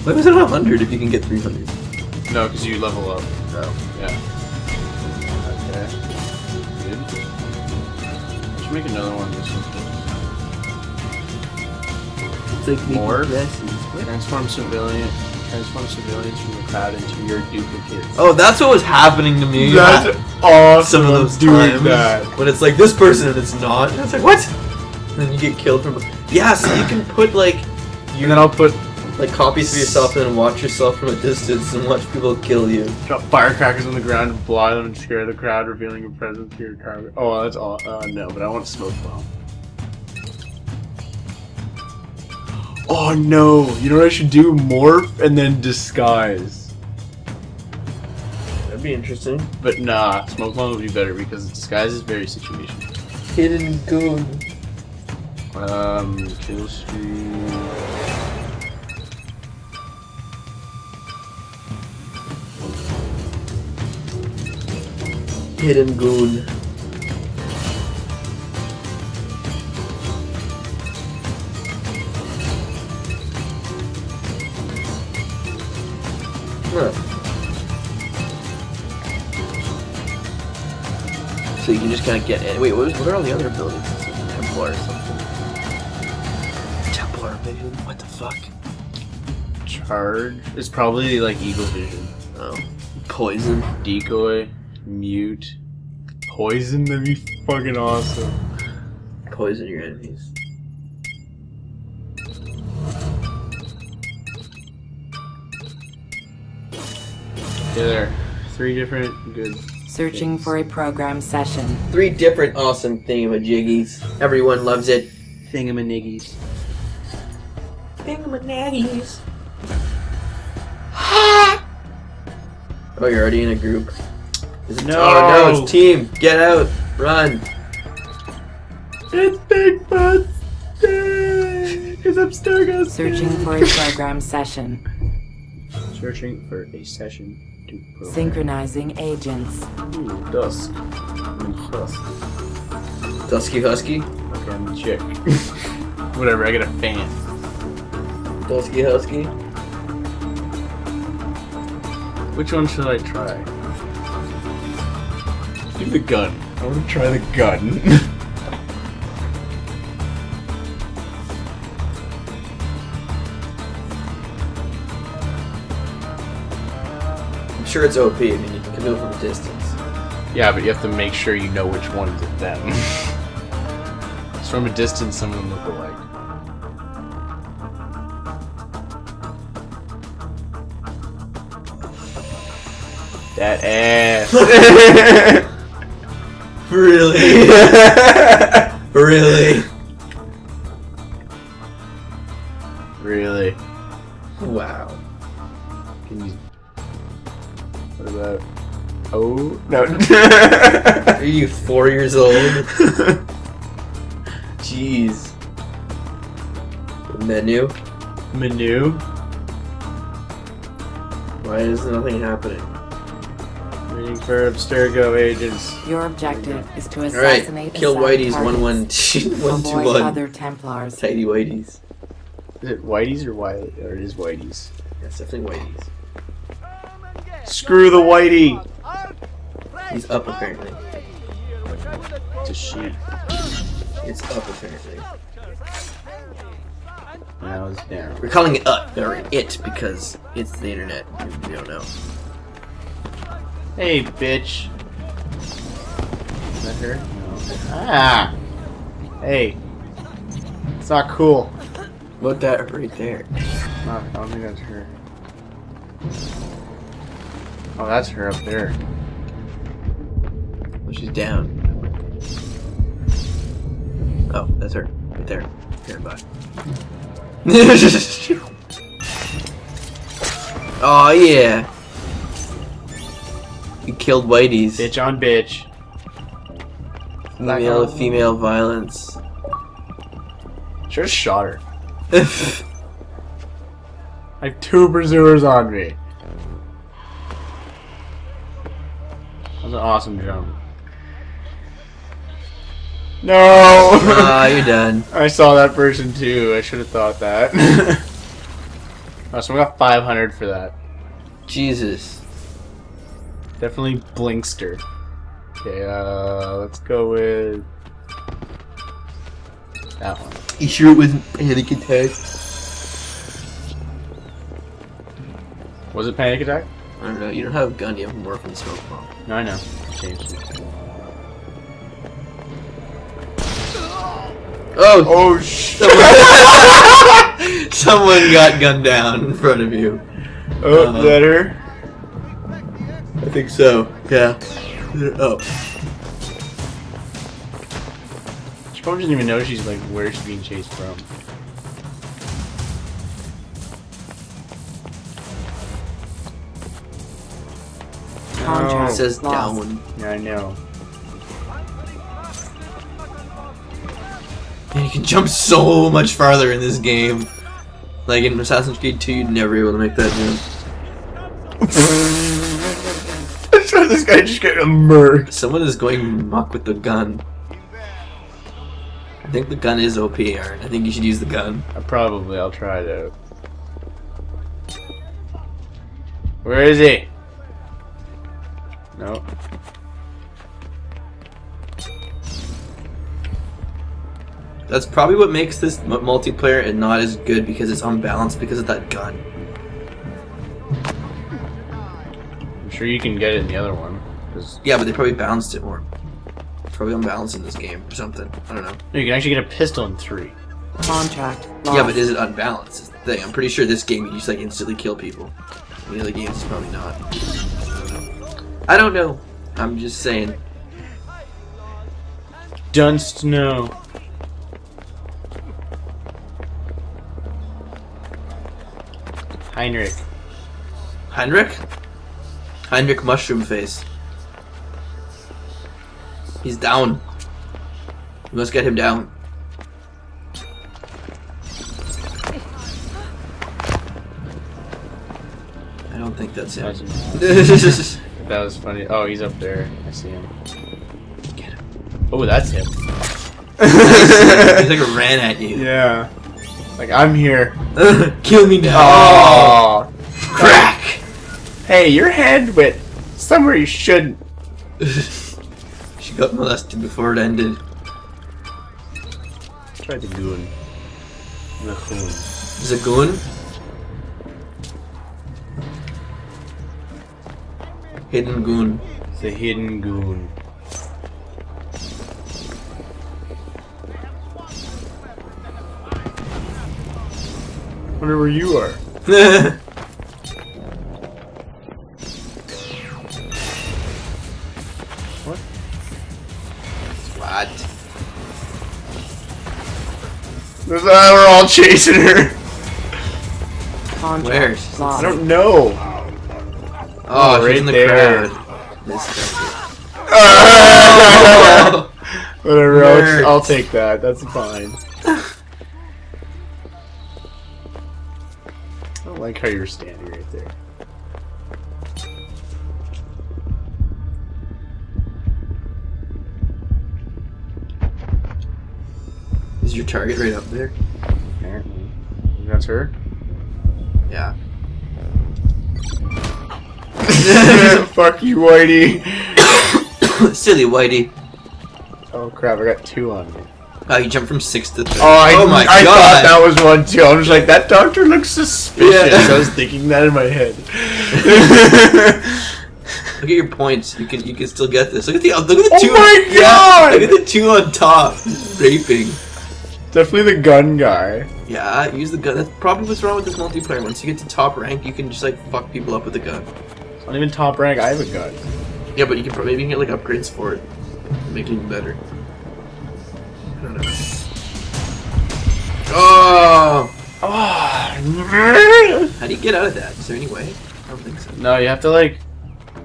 Speaker 1: Why was it 100 if you can get 300?
Speaker 3: no, because you level up.
Speaker 1: No.
Speaker 3: Yeah. Okay. Good. Should make another one. This one.
Speaker 1: It's like
Speaker 3: More? Transform civilian. Transform civilians from the crowd into your duplicates.
Speaker 1: Oh, that's what was happening to me.
Speaker 3: That's awesome.
Speaker 1: some of those
Speaker 3: doing
Speaker 1: times.
Speaker 3: that.
Speaker 1: When it's like this person and it's not. And it's like, what? And then you get killed from. Yeah, so you can put like.
Speaker 3: You, And then I'll put
Speaker 1: Like copies of yourself and then watch yourself from a distance and watch people kill you.
Speaker 3: Drop firecrackers on the ground and blow them and scare the crowd, revealing your presence to your target. Oh, that's all. Uh, no, but I want smoke bomb. Oh no! You know what I should do? Morph and then disguise.
Speaker 1: That'd be interesting.
Speaker 3: But nah, smoke bomb would be better because disguise is very situational.
Speaker 1: Hidden goon.
Speaker 3: Um, kill streak.
Speaker 1: Hidden goon. Huh. So you can just kind of get in. Wait, what, was, what are all the other abilities? It's Templar or something. Templar vision? What the fuck?
Speaker 3: Charge. It's probably like eagle vision.
Speaker 1: Oh. Poison.
Speaker 3: Decoy. Mute. Poison. That'd be fucking awesome.
Speaker 1: Poison your enemies.
Speaker 3: Yeah, there. Three different good.
Speaker 2: Searching for a program session.
Speaker 1: Three different awesome thingamajiggies. Everyone loves it.
Speaker 3: Thingamaniggies.
Speaker 1: Thingamanaggies. [LAUGHS] oh, you're already in a group. Is it-
Speaker 3: No.
Speaker 1: Oh no, it's team. Get out. Run.
Speaker 3: It's Big Butt Because I'm still
Speaker 2: Searching for a program session.
Speaker 3: Searching for a session to program.
Speaker 2: Synchronizing agents.
Speaker 3: Ooh, dusk. Dusk.
Speaker 1: Dusky Husky.
Speaker 3: Okay, I'm a chick. [LAUGHS] Whatever, I get a fan.
Speaker 1: Dusky Husky.
Speaker 3: Which one should I try? Do the gun. I want to try the gun. [LAUGHS]
Speaker 1: I'm sure it's OP. I mean, you can kill from a distance.
Speaker 3: yeah, but you have to make sure you know which one's of them. [LAUGHS] 'Cause from a distance, some of them look alike. That ass. [LAUGHS]
Speaker 1: really? [LAUGHS] really?
Speaker 3: really?
Speaker 1: Wow.
Speaker 3: Can you? What about? Oh no! [LAUGHS]
Speaker 1: Are you four years old? [LAUGHS] Jeez. Menu?
Speaker 3: Menu.
Speaker 1: Why is nothing happening?
Speaker 3: Waiting for Abstergo agents.
Speaker 2: Your objective is to
Speaker 1: Alright,
Speaker 2: assassinate
Speaker 1: kill
Speaker 2: assigned
Speaker 1: Whitey's
Speaker 2: targets.
Speaker 1: 112 [LAUGHS]
Speaker 2: Avoid
Speaker 1: 121.
Speaker 2: other Templars.
Speaker 1: Tidy Whitey's.
Speaker 3: Is it Whitey's or Wiley? Or it is Whitey's?
Speaker 1: That's definitely Whitey's.
Speaker 3: Screw the Whitey!
Speaker 1: He's up apparently.
Speaker 3: It's a sheep.
Speaker 1: It's up apparently.
Speaker 3: Now it's down.
Speaker 1: We're calling it up or it because it's the internet. We don't know.
Speaker 3: Hey, bitch. Is that her? No. Ah! Hey. It's not cool.
Speaker 1: Look that right there?
Speaker 3: No, I don't think that's her. Oh, that's her up there.
Speaker 1: Oh, she's down. Oh, that's her. Right there. Here, bye. [LAUGHS] oh yeah. You killed Whitey's.
Speaker 3: Bitch on bitch.
Speaker 1: Female to female violence.
Speaker 3: Should've shot her. [LAUGHS] I have two pursuers on me. That was an awesome jump. No!
Speaker 1: Ah, [LAUGHS] you're done.
Speaker 3: I saw that person too. I should have thought that. [LAUGHS] oh, so we got 500 for that.
Speaker 1: Jesus.
Speaker 3: Definitely Blinkster. Okay, uh, let's go with that one.
Speaker 1: You sure it was panic attack?
Speaker 3: Was it Panic Attack?
Speaker 1: I don't know. You don't have a gun. You have more from the smoke bomb.
Speaker 3: No, I know. Changed it.
Speaker 1: Oh.
Speaker 3: Oh shit! [LAUGHS]
Speaker 1: Someone got gunned down in front of you.
Speaker 3: Oh,
Speaker 1: Uh,
Speaker 3: is that her?
Speaker 1: I think so. Yeah. Oh.
Speaker 3: She probably doesn't even know she's like where she's being chased from.
Speaker 2: Contract
Speaker 1: It says
Speaker 2: lost.
Speaker 1: down.
Speaker 3: Yeah, I know.
Speaker 1: Man, you can jump so much farther in this game. Like in Assassin's Creed 2, you'd never be able to make that jump. [LAUGHS]
Speaker 3: so this guy just got murked.
Speaker 1: Someone is going muck with the gun. I think the gun is OP, Aaron. I think you should use the gun.
Speaker 3: Uh, probably, I'll try it out. Where is he? No.
Speaker 1: That's probably what makes this m- multiplayer and not as good because it's unbalanced because of that gun.
Speaker 3: Sure you can get it in the other one. 'cause-
Speaker 1: Yeah, but they probably balanced it more. Probably unbalanced in this game or something. I don't know.
Speaker 3: No, you can actually get a pistol in three.
Speaker 2: Contract lost.
Speaker 1: Yeah, but is it unbalanced? Is the thing. I'm pretty sure this game you just like instantly kill people. The other games it's probably not. I don't know. I don't know. I'm just saying.
Speaker 3: Dunst no. Heinrich.
Speaker 1: Heinrich? Heinrich Mushroom Face. He's down. We must get him down. I don't think that's him. [LAUGHS]
Speaker 3: That was funny. Oh, he's up there. I see him.
Speaker 1: Get him.
Speaker 3: Oh, that's him.
Speaker 1: He's like ran at you.
Speaker 3: Yeah. Like I'm here. [LAUGHS]
Speaker 1: Kill me now.
Speaker 3: Oh,
Speaker 1: Crack!
Speaker 3: Hey, your hand went somewhere you shouldn't. [LAUGHS]
Speaker 1: she got molested before it ended.
Speaker 3: Try the goon. The goon.
Speaker 1: Zagoon? Hidden goon.
Speaker 3: The hidden goon. Wonder where you are. [LAUGHS] That's why we're all chasing her.
Speaker 2: Contract
Speaker 1: Where?
Speaker 2: lost.
Speaker 3: I don't know.
Speaker 1: Oh, she's
Speaker 3: right
Speaker 1: in the
Speaker 3: there.
Speaker 1: crowd. This guy.
Speaker 3: Oh! Whatever, I'll, I'll take that. That's fine. [LAUGHS] I don't like how you're standing right there.
Speaker 1: Is your target right up there?
Speaker 3: Apparently. That's her?
Speaker 1: Yeah. [LAUGHS]
Speaker 3: Fuck you, Whitey. [COUGHS]
Speaker 1: Silly Whitey.
Speaker 3: Oh crap, I got two on me.
Speaker 1: Oh, you jumped from six to three.
Speaker 3: Oh, I,
Speaker 1: oh my
Speaker 3: I
Speaker 1: god!
Speaker 3: thought that was one too. I was like, that doctor looks suspicious.
Speaker 1: Yeah.
Speaker 3: I was thinking that in my head. [LAUGHS] [LAUGHS]
Speaker 1: Look at your points. You can you can still get this. Look at the look at the
Speaker 3: Oh
Speaker 1: two.
Speaker 3: my
Speaker 1: yeah,
Speaker 3: God!
Speaker 1: look at the two on top. Raping.
Speaker 3: Definitely the gun guy.
Speaker 1: Yeah, use the gun. That's probably what's wrong with this multiplayer. Once you get to top rank, you can just like fuck people up with a gun.
Speaker 3: It's not even top rank. I have a gun.
Speaker 1: Yeah, but you can probably maybe you can get like upgrades for it, make it even better. I don't know. Oh!
Speaker 3: Oh.
Speaker 1: How do you get out of that? Is there any way? I don't think so.
Speaker 3: No, you have to like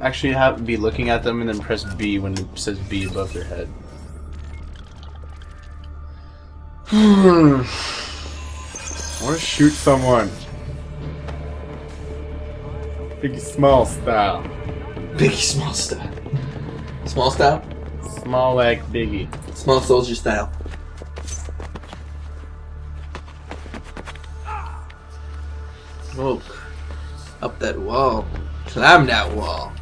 Speaker 3: actually have be looking at them and then press B when it says B above their head. Hmm. I want to shoot someone. Big small style.
Speaker 1: Biggie small style. Small style?
Speaker 3: Small like Biggie.
Speaker 1: Small soldier style. Smoke. Up that wall. Climb that wall.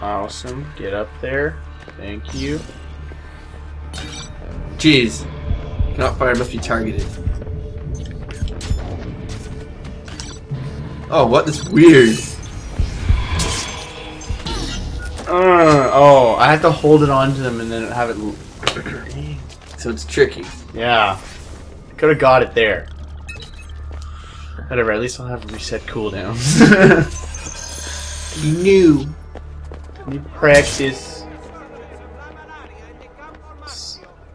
Speaker 3: Awesome. Get up there. Thank you.
Speaker 1: Jeez. Cannot fire must be targeted. Oh, what? That's weird.
Speaker 3: Uh, Oh, I have to hold it onto them and then have it. [CLEARS THROAT]
Speaker 1: So it's tricky.
Speaker 3: Yeah. Could have got it there. Whatever, at least I'll have a reset cooldowns. [LAUGHS] [LAUGHS]
Speaker 1: You knew.
Speaker 3: Need practice.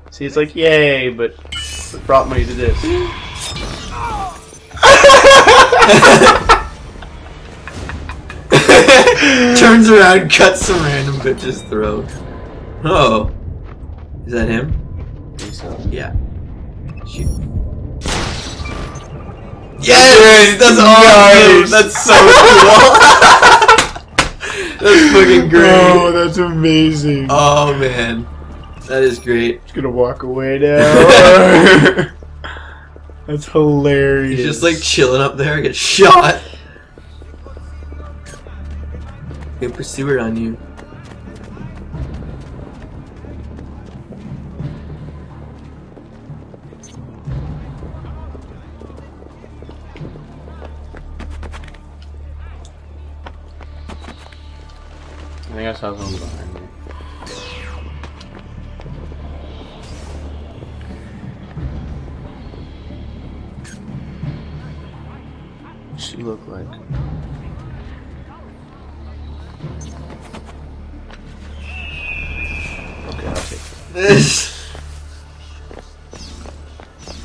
Speaker 3: See, it's like, yay, but it brought me to this. [LAUGHS]
Speaker 1: Turns around, cuts some random bitch's throat. Oh. Is that him? Yeah. Shoot. Yes! That's awesome!
Speaker 3: Nice.
Speaker 1: That's so cool! [LAUGHS] That's fucking [LAUGHS] oh, great.
Speaker 3: Oh, that's amazing.
Speaker 1: Oh man. That is great.
Speaker 3: He's gonna walk away now. [LAUGHS] that's hilarious.
Speaker 1: He's just like chilling up there, get shot. [LAUGHS] Get pursuer on you.
Speaker 3: I think I saw someone behind me. What's she look like? Okay, I'll take it.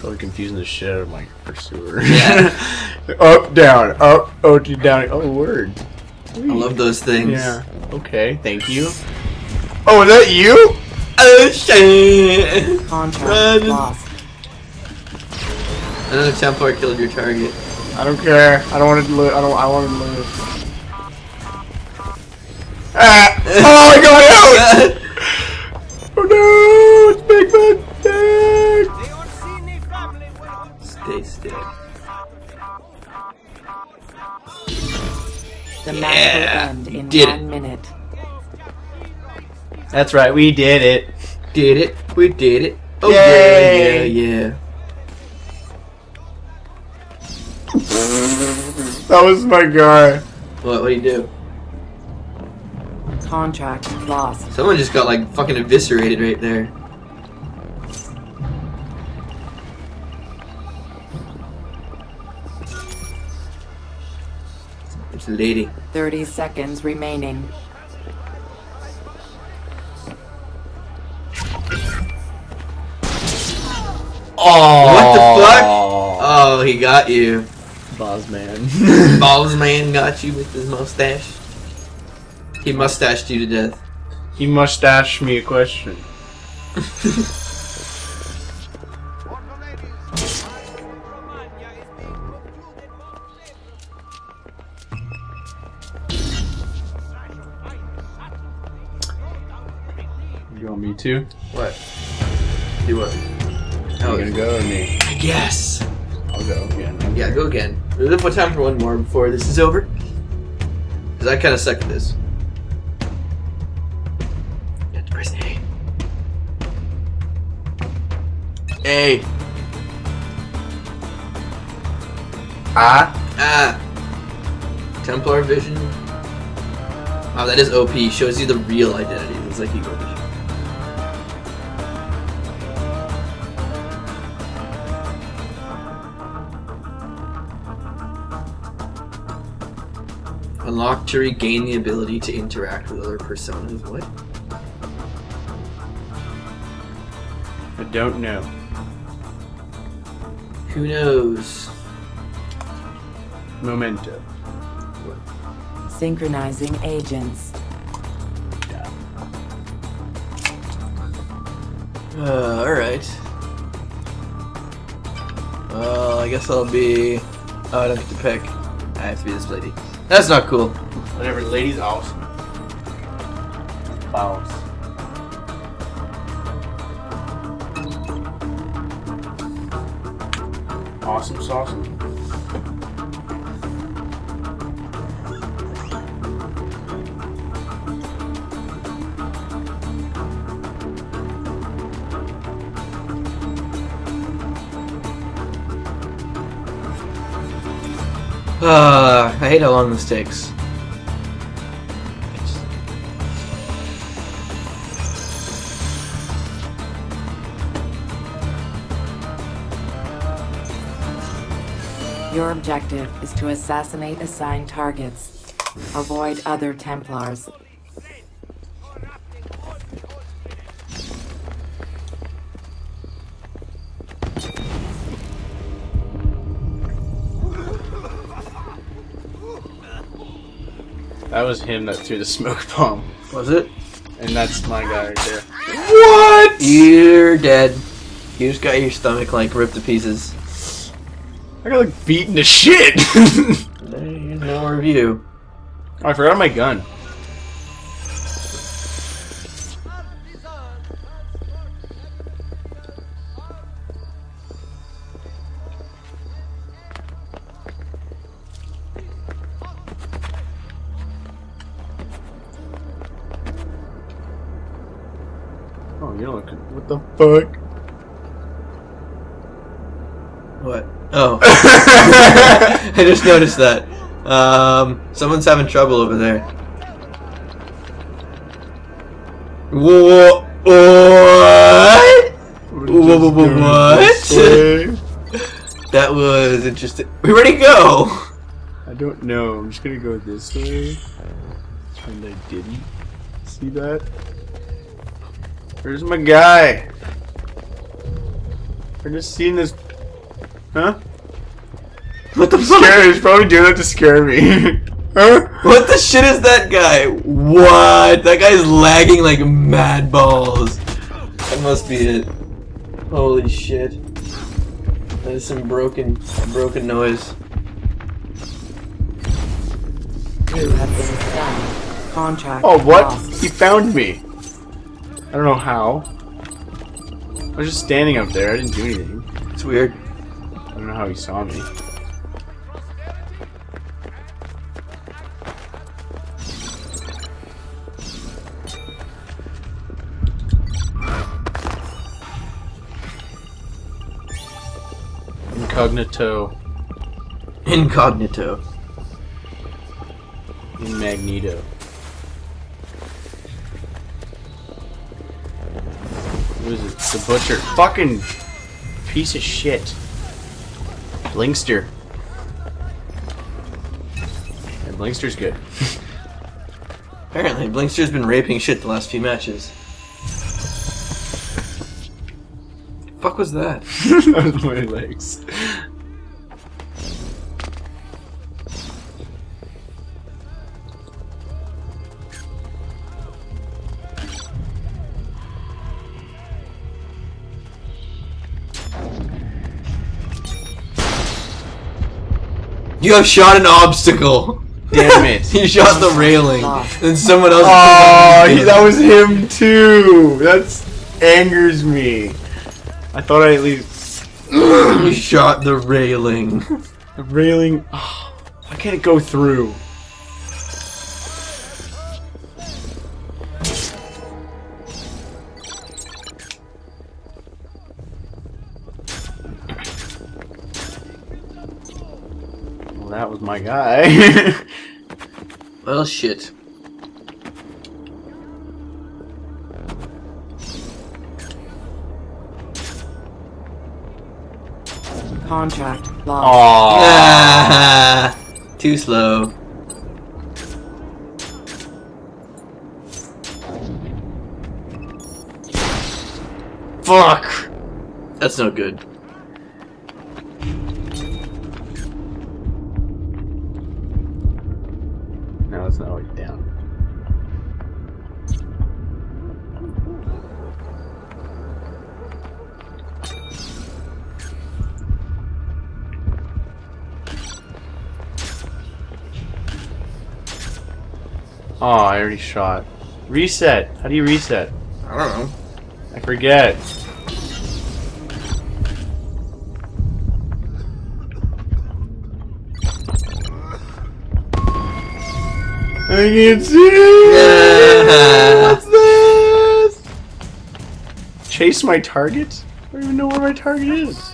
Speaker 3: Probably confusing the shit out of my pursuer.
Speaker 1: Yeah. [LAUGHS]
Speaker 3: up, down, up, oh, down. Oh, word.
Speaker 1: I love those things.
Speaker 3: Yeah. Okay, thank you. Oh, is that you?
Speaker 1: Oh shit!
Speaker 2: Contract
Speaker 1: Run.
Speaker 2: lost.
Speaker 1: Another Templar killed your target.
Speaker 3: I don't care. I don't want to live. I don't. I want to live. Ah! [LAUGHS] Oh, I got out! [LAUGHS] Oh no! It's Big Man Dead!
Speaker 1: Stay still.
Speaker 2: The
Speaker 1: Yeah,
Speaker 2: match will end in
Speaker 1: did
Speaker 2: one
Speaker 1: it.
Speaker 2: minute.
Speaker 3: That's right. We did it.
Speaker 1: Did it. We did it. Oh
Speaker 3: Yay.
Speaker 1: yeah, yeah, yeah.
Speaker 3: That was my guy.
Speaker 1: What, what do you do?
Speaker 2: Contract lost.
Speaker 1: Someone just got like fucking eviscerated right there. It's a lady.
Speaker 2: 30 seconds remaining.
Speaker 3: Oh.
Speaker 1: What the fuck? Oh, he got you.
Speaker 3: Boss man. [LAUGHS] [LAUGHS]
Speaker 1: Balls man got you with his mustache. He mustached you to death.
Speaker 3: he mustached me a question. [LAUGHS] You want me to?
Speaker 1: What? Do what?
Speaker 3: Oh, you gonna go or me?
Speaker 1: yes.
Speaker 3: I'll go again.
Speaker 1: Yeah, go again. We have more time for one more before this is over. Because I kind of suck at this. You have to press A. A.
Speaker 3: Ah.
Speaker 1: Ah. Templar vision. Wow, that is OP. Shows you the real identity. It's like Eagle vision. Unlock to regain the ability to interact with other personas. What?
Speaker 3: I don't know.
Speaker 1: Who knows?
Speaker 3: Memento. What?
Speaker 2: Synchronizing agents.
Speaker 1: Uh, alright. Well, I guess I'll be. Oh, I don't get to pick. I have to be this lady. That's not cool.
Speaker 3: Whatever, ladies awesome. Bows. Awesome sauce.
Speaker 1: Uh, I hate how long this takes.
Speaker 2: Your objective is to assassinate assigned targets. Avoid other Templars
Speaker 3: That was him that threw the smoke [LAUGHS] bomb.
Speaker 1: Was it?
Speaker 3: And that's my guy right there.
Speaker 1: What? You're dead. You just got your stomach like ripped to pieces.
Speaker 3: I got like beaten to shit. [LAUGHS]
Speaker 1: There's no review.
Speaker 3: oh, I forgot my gun. Fuck?
Speaker 1: What? Oh. [LAUGHS] [LAUGHS] I just noticed that. Um, someone's having trouble over there. Whoa! What? Whoa, what? [LAUGHS] That was interesting. Where'd he go?
Speaker 3: I don't know. I'm just gonna go this way. And I didn't. See that? Where's my guy? We're just seeing this. Huh?
Speaker 1: What the
Speaker 3: Scared.
Speaker 1: fuck?
Speaker 3: He's probably doing that to scare me. [LAUGHS] huh?
Speaker 1: What the shit is that guy? What? That guy's lagging like mad balls. That must be it. Holy shit. That is some broken, broken noise.
Speaker 2: You have been stunned. Contract
Speaker 3: Oh, what?
Speaker 2: lost.
Speaker 3: He found me. I don't know how. I was just standing up there. I didn't do anything.
Speaker 1: It's weird.
Speaker 3: I don't know how he saw me. Incognito
Speaker 1: Incognito.
Speaker 3: in Magneto. Who is it? The butcher. Fucking piece of shit. Blinkster. And Blinkster's good. [LAUGHS]
Speaker 1: Apparently, Blinkster's been raping shit the last few matches. Fuck was that? [LAUGHS]
Speaker 3: that was my legs.
Speaker 1: You have shot an obstacle.
Speaker 3: Damn it. [LAUGHS]
Speaker 1: you shot the railing, ah. and someone else.
Speaker 3: Oh, he, that was him too. That's angers me. I thought I at least
Speaker 1: you shot the railing.
Speaker 3: the railing. Oh, [SIGHS] why can't it go through? Guy. [LAUGHS]
Speaker 1: Well, shit.
Speaker 2: Contract lost.
Speaker 3: Aww.
Speaker 1: Ah, [LAUGHS] too slow.
Speaker 3: Fuck.
Speaker 1: That's no good.
Speaker 3: Oh, I already shot. Reset. How do you reset?
Speaker 1: I don't know.
Speaker 3: I forget. I can't see it. [LAUGHS] What's this? Chase my target? I don't even know where my target is.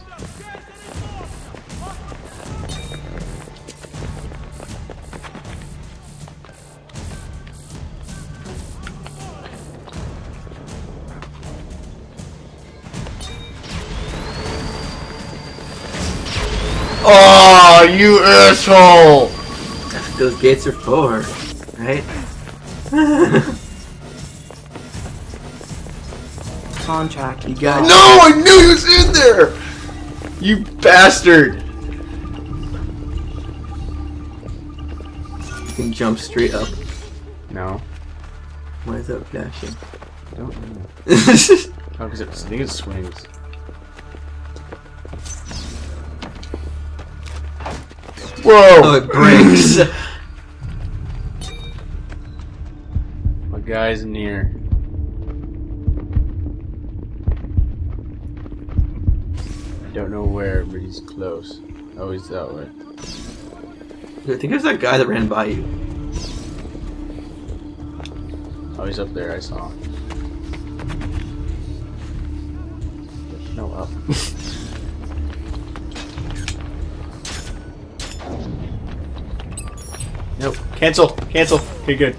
Speaker 3: Oh, you asshole!
Speaker 1: That's what those gates are for, right? [LAUGHS]
Speaker 2: Contract.
Speaker 1: you got
Speaker 3: No, I knew he was in there! You bastard!
Speaker 1: You can jump straight up.
Speaker 3: No.
Speaker 1: Why is that flashing?
Speaker 3: I don't know. [LAUGHS] Oh, because I think it swings. Whoa!
Speaker 1: oh, it breaks. [CLEARS THROAT]
Speaker 3: My guy's near. I don't know where, but he's close. Oh, he's that way.
Speaker 1: I think there's that guy that ran by you.
Speaker 3: Oh, he's up there. I saw him. No, up. [LAUGHS] nope. Cancel. Cancel. Okay, good.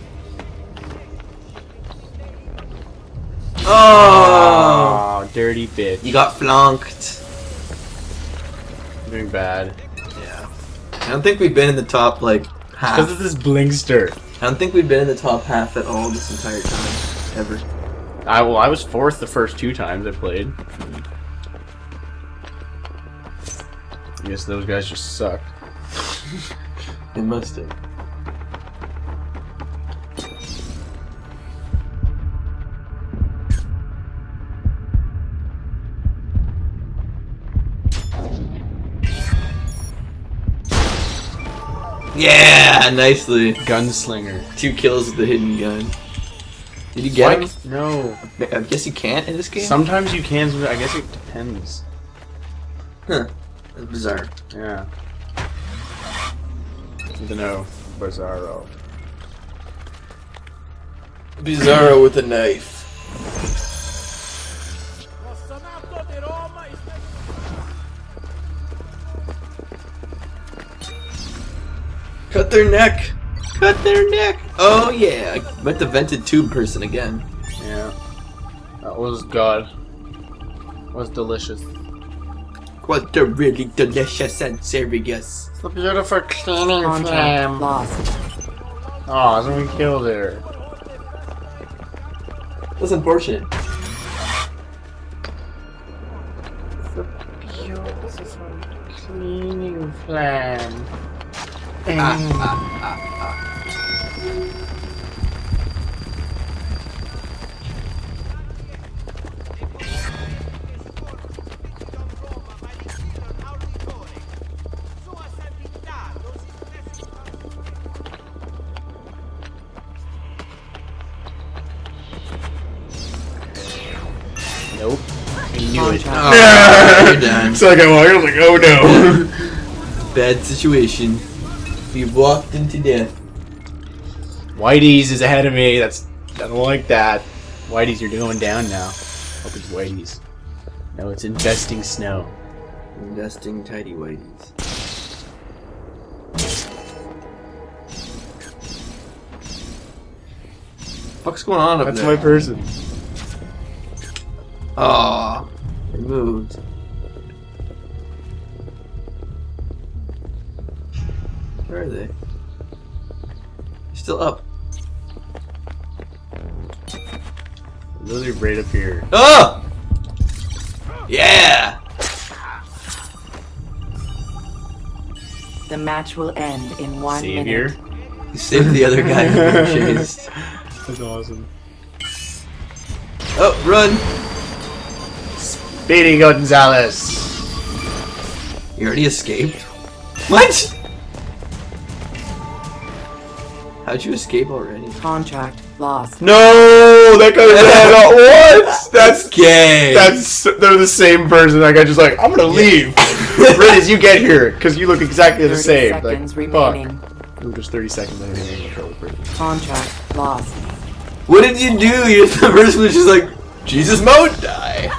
Speaker 1: Oh!
Speaker 3: Oh, dirty bitch.
Speaker 1: You got flunked.
Speaker 3: I'm doing bad.
Speaker 1: Yeah. I don't think we've been in the top, like, half.
Speaker 3: Because of this blinkster.
Speaker 1: I don't think we've been in the top half at all this entire time. Ever.
Speaker 3: I well, I was fourth the first two times I played. I guess those guys just suck. [LAUGHS]
Speaker 1: they must have. Yeah, nicely.
Speaker 3: Gunslinger.
Speaker 1: Two kills with the hidden gun. Did you get him?
Speaker 3: No.
Speaker 1: I guess you can't in this game.
Speaker 3: Sometimes you can. I guess it depends.
Speaker 1: Huh. That's bizarre.
Speaker 3: Yeah. Need to know. Bizarro.
Speaker 1: Bizarro with a knife. Cut their neck! Cut their neck! Oh yeah! I met the vented tube person again.
Speaker 3: Yeah. That was God. was delicious.
Speaker 1: What the really delicious and serious.
Speaker 3: It's The beautiful cleaning
Speaker 2: Contract lost.
Speaker 3: Oh, someone killed her.
Speaker 1: That's unfortunate.
Speaker 3: The beautiful cleaning plan. Nope. I knew it.
Speaker 2: Contract.
Speaker 1: Oh, you're [LAUGHS] done.
Speaker 3: So like I walked, I was like, oh no. [LAUGHS]
Speaker 1: Bad situation. We walked into death.
Speaker 3: Whitey's is ahead of me. That's I don't like that. Whitey's, you're going down now. Hope it's Whitey's. No, it's investing snow.
Speaker 1: Investing tidy whiteys. What's going on up
Speaker 3: That's
Speaker 1: there?
Speaker 3: my person.
Speaker 1: Oh, it moved. Where are they? Still up.
Speaker 3: Literally right up here.
Speaker 1: Oh! Yeah!
Speaker 2: The match will end in one
Speaker 3: Savior.
Speaker 2: minute.
Speaker 1: He saved the other guy from being chased. [LAUGHS]
Speaker 3: That's awesome.
Speaker 1: Oh, run!
Speaker 3: Speedy Gonzales.
Speaker 1: You already escaped? What? How'd you escape already?
Speaker 2: Contract lost.
Speaker 3: No, that guy was dead at once. That's
Speaker 1: gay!
Speaker 3: that's they're the same person. Like I just like I'm gonna leave. [LAUGHS] right as you get here, because you look exactly the
Speaker 2: 30
Speaker 3: same.
Speaker 2: seconds
Speaker 3: like
Speaker 2: remaining.
Speaker 3: fuck. Ooh, just 30 seconds. I didn't even control the person.
Speaker 2: Contract lost.
Speaker 1: What did you do? You're the [LAUGHS] person who's just like, Jesus mode, die.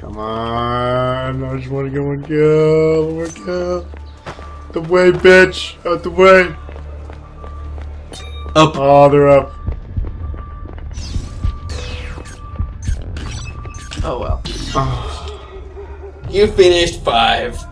Speaker 3: Come on, I just want to go and kill. I want to kill. The way, bitch, out the way.
Speaker 1: Up.
Speaker 3: Oh, they're up.
Speaker 1: Oh well. You finished five.